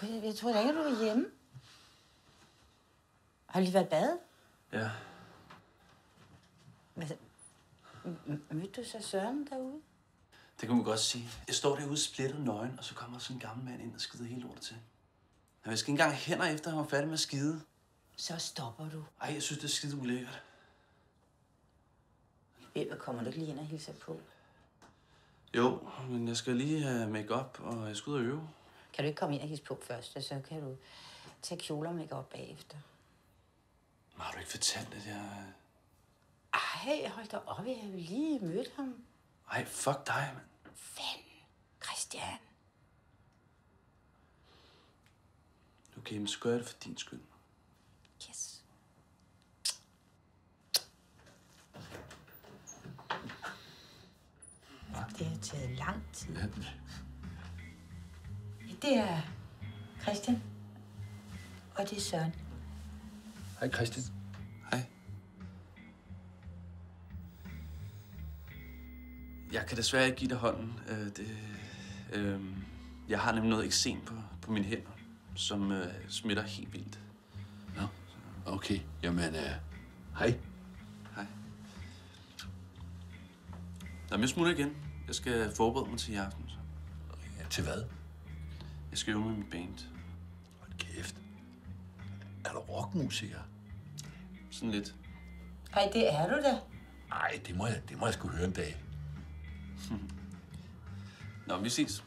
Gud, jeg tror da ikke, du er hjemme. Har du lige været bad? Ja. Hvad, mødte du så Søren derude? Det kan man godt sige. Jeg står derude splittet nøgen, og så kommer sådan en gammel mand ind og skider hele lortet til. Jeg skal ikke engang hænder efter, at han var færdig med at skide. Så stopper du. Ej, jeg synes, det er skide ulækkert. Hvem kommer du ikke lige ind og hilser på? Jo, men jeg skal lige have make op og jeg skal ud og øve. Kan du ikke komme ind og hilse på først, og så kan du tage kjoler make op bagefter? Men har du ikke fortalt, at jeg... Ej, hold da op, jeg har jo lige mødt ham. Ej, fuck dig, mand. Fanden, Christian. Okay, men så gør jeg det for din skyld. Yes. Det har taget lang tid. Det er Christian. Og det er Søren. Hej Christian. Hej. Jeg kan desværre ikke give dig hånden. Øh, det, øh, jeg har nemlig noget eksem på, på mine hænder, som øh, smitter helt vildt. Nå, okay. Jamen, uh, hej. Hej. Nå, men jeg smutter igen. Jeg skal forberede mig til i aften. Så. Ja, til hvad? Jeg skal øve med mit band. Hold kæft. Er du rockmusiker? Sådan lidt. Ej, det er du da. Nej, det må jeg, det må jeg sgu høre en dag. Nå, vi ses.